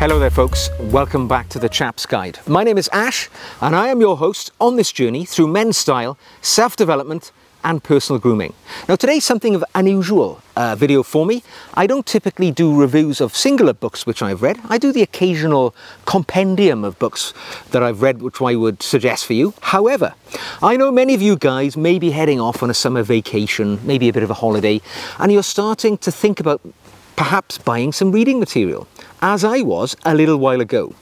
Hello there folks, welcome back to the Chap's Guide. My name is Ash and I am your host on this journey through men's style, self-development and personal grooming. Now today's something of an unusual uh, video for me. I don't typically do reviews of singular books which I've read. I do the occasional compendium of books that I've read which I would suggest for you. However, I know many of you guys may be heading off on a summer vacation, maybe a bit of a holiday, and you're starting to think about perhaps buying some reading material, as I was a little while ago.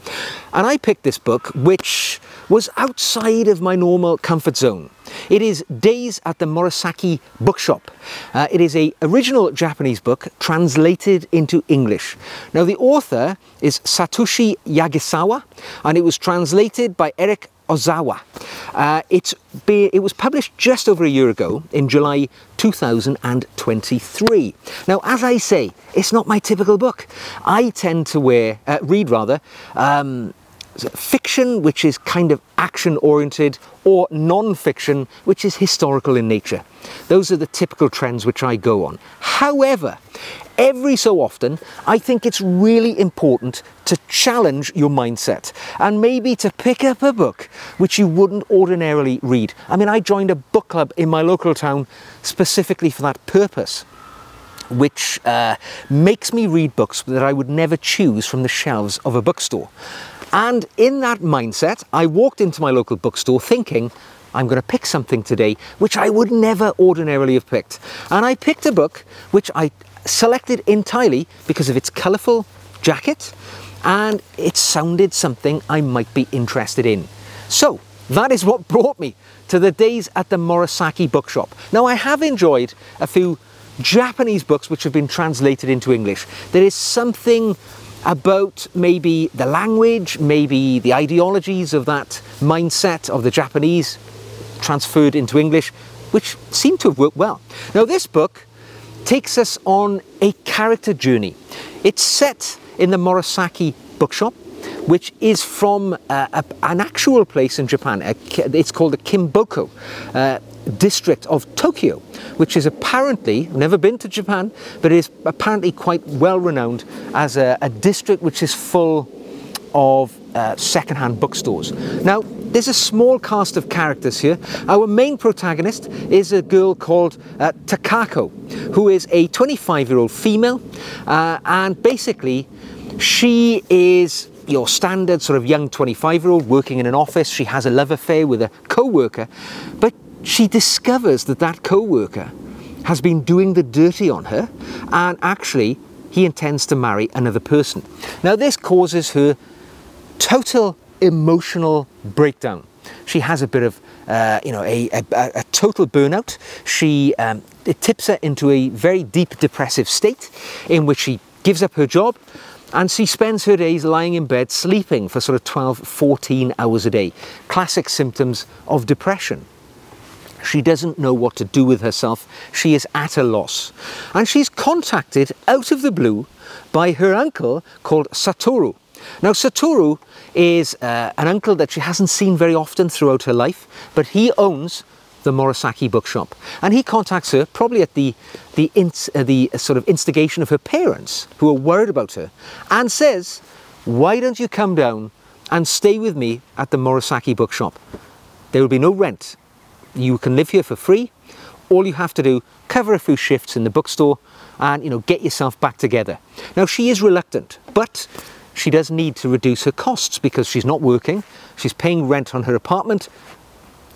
And I picked this book which was outside of my normal comfort zone. It is Days at the Morisaki Bookshop. Uh, it is a original Japanese book translated into English. Now the author is Satoshi Yagisawa and it was translated by Eric Ozawa. Uh, it, be, it was published just over a year ago in July 2023. Now, as I say, it's not my typical book. I tend to wear, uh, read rather, um, fiction which is kind of action oriented or non-fiction which is historical in nature. Those are the typical trends which I go on. However, every so often I think it's really important to challenge your mindset and maybe to pick up a book which you wouldn't ordinarily read. I mean I joined a book club in my local town specifically for that purpose which uh, makes me read books that I would never choose from the shelves of a bookstore. And in that mindset, I walked into my local bookstore thinking, I'm going to pick something today which I would never ordinarily have picked. And I picked a book which I selected entirely because of its colourful jacket and it sounded something I might be interested in. So that is what brought me to the days at the Morisaki bookshop. Now I have enjoyed a few Japanese books which have been translated into English. There is something about maybe the language, maybe the ideologies of that mindset of the Japanese transferred into English, which seem to have worked well. Now this book takes us on a character journey. It's set in the Morisaki bookshop, which is from uh, a, an actual place in Japan. It's called the Kimboko. Uh, district of Tokyo, which is apparently, never been to Japan, but is apparently quite well renowned as a, a district which is full of uh, second-hand bookstores. Now, there's a small cast of characters here. Our main protagonist is a girl called uh, Takako, who is a 25-year-old female, uh, and basically she is your standard sort of young 25-year-old working in an office. She has a love affair with a co-worker, but she discovers that that co-worker has been doing the dirty on her and actually he intends to marry another person. Now this causes her total emotional breakdown. She has a bit of, uh, you know, a, a, a, total burnout. She, um, it tips her into a very deep depressive state in which she gives up her job and she spends her days lying in bed sleeping for sort of 12, 14 hours a day. Classic symptoms of depression. She doesn't know what to do with herself. She is at a loss. And she's contacted out of the blue by her uncle called Satoru. Now Satoru is uh, an uncle that she hasn't seen very often throughout her life, but he owns the Morisaki bookshop. And he contacts her probably at the, the, uh, the sort of instigation of her parents who are worried about her and says, why don't you come down and stay with me at the Morisaki bookshop? There will be no rent you can live here for free. All you have to do, cover a few shifts in the bookstore and you know get yourself back together. Now she is reluctant, but she does need to reduce her costs because she's not working, she's paying rent on her apartment,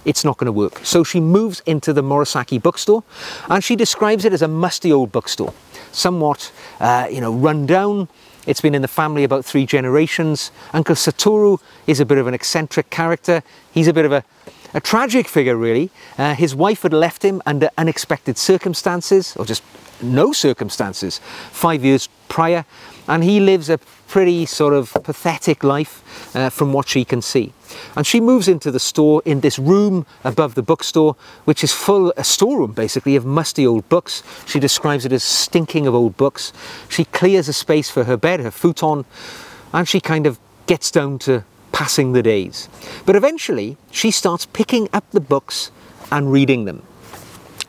it's not going to work. So she moves into the Morisaki bookstore and she describes it as a musty old bookstore, somewhat, uh, you know, run down. It's been in the family about three generations. Uncle Satoru is a bit of an eccentric character. He's a bit of a a tragic figure, really. Uh, his wife had left him under unexpected circumstances, or just no circumstances, five years prior, and he lives a pretty sort of pathetic life uh, from what she can see. And she moves into the store in this room above the bookstore, which is full, a storeroom basically, of musty old books. She describes it as stinking of old books. She clears a space for her bed, her futon, and she kind of gets down to passing the days. But eventually, she starts picking up the books and reading them.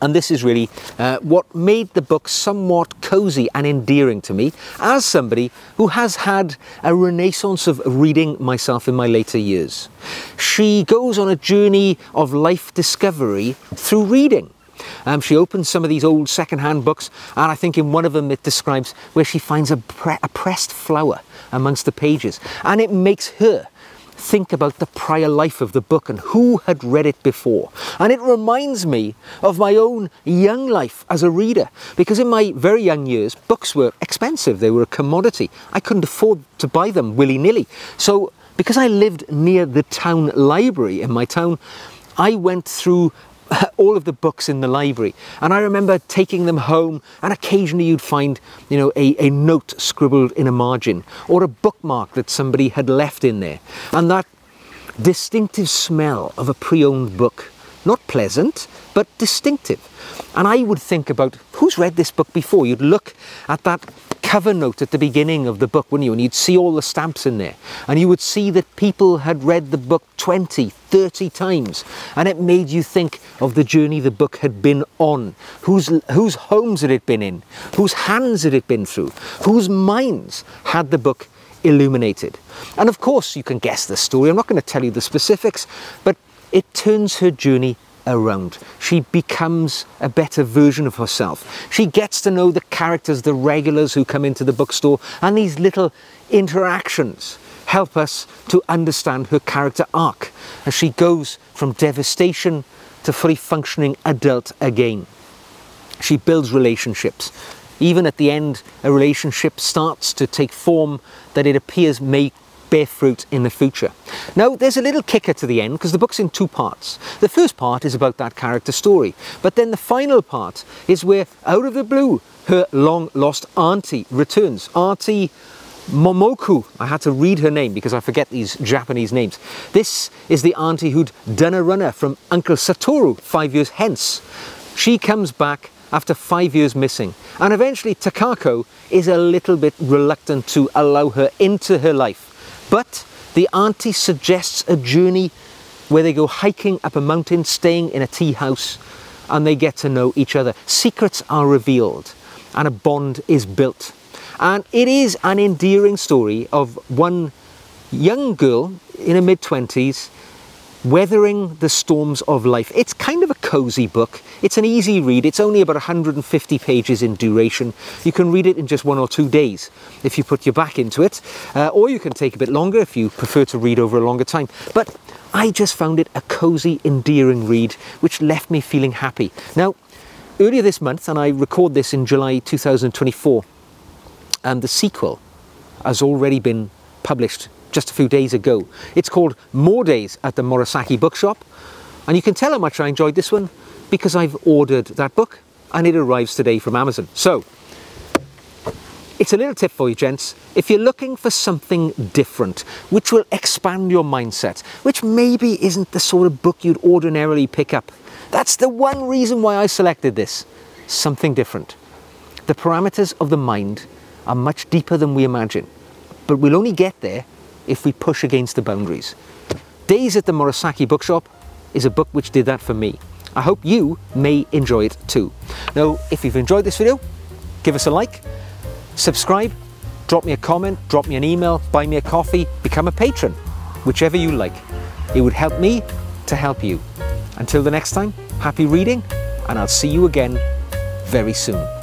And this is really uh, what made the book somewhat cozy and endearing to me as somebody who has had a renaissance of reading myself in my later years. She goes on a journey of life discovery through reading. Um, she opens some of these old second-hand books, and I think in one of them it describes where she finds a, pre a pressed flower amongst the pages, and it makes her think about the prior life of the book and who had read it before. And it reminds me of my own young life as a reader, because in my very young years, books were expensive, they were a commodity. I couldn't afford to buy them willy nilly. So, because I lived near the town library in my town, I went through all of the books in the library. And I remember taking them home and occasionally you'd find, you know, a, a note scribbled in a margin or a bookmark that somebody had left in there. And that distinctive smell of a pre-owned book, not pleasant, but distinctive. And I would think about who's read this book before? You'd look at that cover note at the beginning of the book, wouldn't you? And you'd see all the stamps in there. And you would see that people had read the book 20, 30 times. And it made you think of the journey the book had been on. Whose, whose homes had it been in? Whose hands had it been through? Whose minds had the book illuminated? And of course, you can guess the story. I'm not going to tell you the specifics, but it turns her journey around. She becomes a better version of herself. She gets to know the characters, the regulars who come into the bookstore, and these little interactions help us to understand her character arc as she goes from devastation to fully functioning adult again. She builds relationships. Even at the end, a relationship starts to take form that it appears may bear fruit in the future. Now, there's a little kicker to the end because the book's in two parts. The first part is about that character story, but then the final part is where, out of the blue, her long lost auntie returns. Auntie Momoko. I had to read her name because I forget these Japanese names. This is the auntie who'd done a runner from Uncle Satoru five years hence. She comes back after five years missing. And eventually Takako is a little bit reluctant to allow her into her life. But the auntie suggests a journey where they go hiking up a mountain, staying in a tea house, and they get to know each other. Secrets are revealed and a bond is built. And it is an endearing story of one young girl in her mid 20s Weathering the Storms of Life. It's kind of a cozy book. It's an easy read. It's only about 150 pages in duration. You can read it in just one or two days if you put your back into it, uh, or you can take a bit longer if you prefer to read over a longer time. But I just found it a cozy, endearing read, which left me feeling happy. Now, earlier this month, and I record this in July 2024, and the sequel has already been published just a few days ago. It's called More Days at the Morisaki Bookshop. And you can tell how much I enjoyed this one because I've ordered that book and it arrives today from Amazon. So, it's a little tip for you, gents. If you're looking for something different, which will expand your mindset, which maybe isn't the sort of book you'd ordinarily pick up, that's the one reason why I selected this. Something different. The parameters of the mind are much deeper than we imagine, but we'll only get there if we push against the boundaries. Days at the Morisaki Bookshop is a book which did that for me. I hope you may enjoy it too. Now, if you've enjoyed this video, give us a like, subscribe, drop me a comment, drop me an email, buy me a coffee, become a patron, whichever you like. It would help me to help you. Until the next time, happy reading, and I'll see you again very soon.